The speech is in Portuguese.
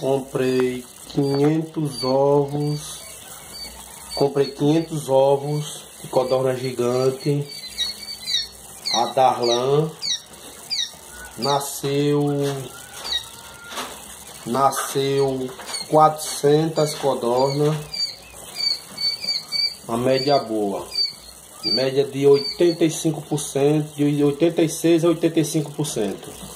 comprei 500 ovos. Comprei 500 ovos de codorna gigante. A Darlan nasceu nasceu 400 codorna. A média boa. Média de 85%, de 86 a 85%.